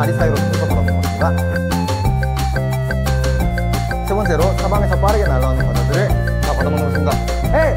다리 사이로 계속 넘어갑니다. 세 번째로 사방에서 빠르게 날아오는 과자들을 다 받아먹는 순간 헤이!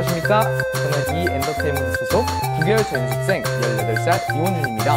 안녕하십니까. 저는 이 엔터테인먼트 소속 9개월 전숙생 18살 이원준입니다.